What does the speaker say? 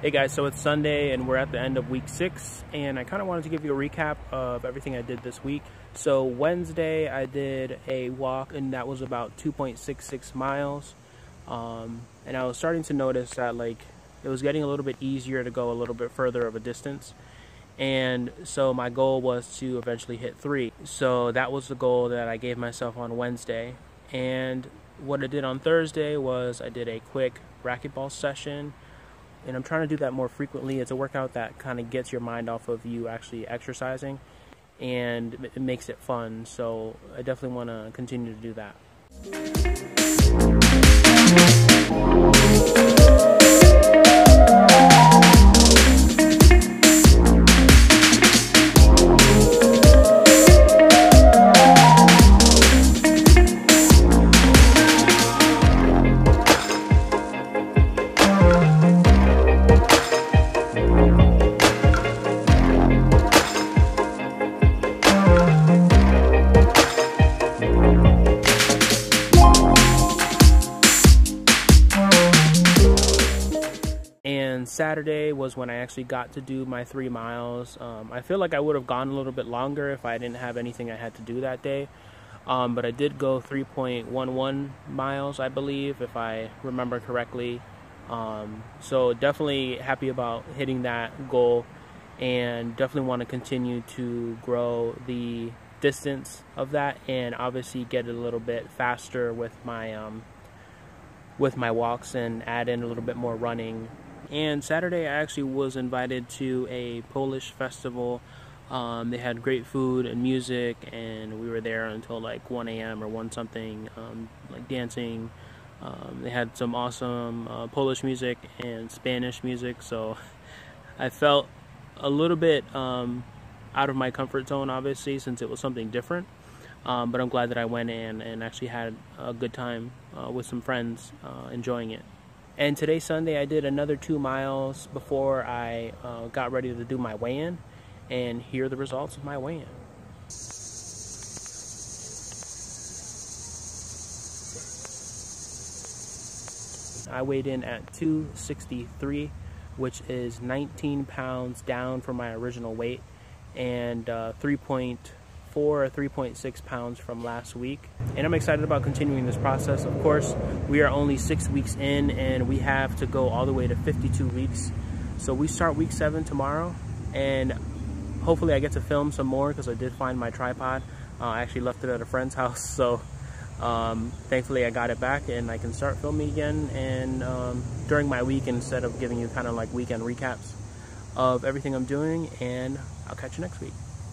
Hey guys, so it's Sunday and we're at the end of week six and I kind of wanted to give you a recap of everything I did this week. So Wednesday I did a walk and that was about 2.66 miles um, and I was starting to notice that like it was getting a little bit easier to go a little bit further of a distance and so my goal was to eventually hit three. So that was the goal that I gave myself on Wednesday and what I did on Thursday was I did a quick racquetball session and I'm trying to do that more frequently. It's a workout that kind of gets your mind off of you actually exercising and it makes it fun. So I definitely want to continue to do that. Saturday was when I actually got to do my three miles. Um, I feel like I would have gone a little bit longer if I didn't have anything I had to do that day. Um, but I did go 3.11 miles, I believe, if I remember correctly. Um, so definitely happy about hitting that goal and definitely want to continue to grow the distance of that and obviously get a little bit faster with my um, with my walks and add in a little bit more running and Saturday, I actually was invited to a Polish festival. Um, they had great food and music, and we were there until like 1 a.m. or 1 something, um, like dancing. Um, they had some awesome uh, Polish music and Spanish music, so I felt a little bit um, out of my comfort zone, obviously, since it was something different. Um, but I'm glad that I went in and actually had a good time uh, with some friends uh, enjoying it. And today, Sunday, I did another two miles before I uh, got ready to do my weigh-in. And here are the results of my weigh-in. I weighed in at 263, which is 19 pounds down from my original weight and uh, 3.4 or 3.6 pounds from last week. And I'm excited about continuing this process. Of course, we are only six weeks in and we have to go all the way to 52 weeks. So we start week seven tomorrow and hopefully I get to film some more because I did find my tripod. Uh, I actually left it at a friend's house. So um, thankfully I got it back and I can start filming again and um, during my week instead of giving you kind of like weekend recaps of everything I'm doing and I'll catch you next week.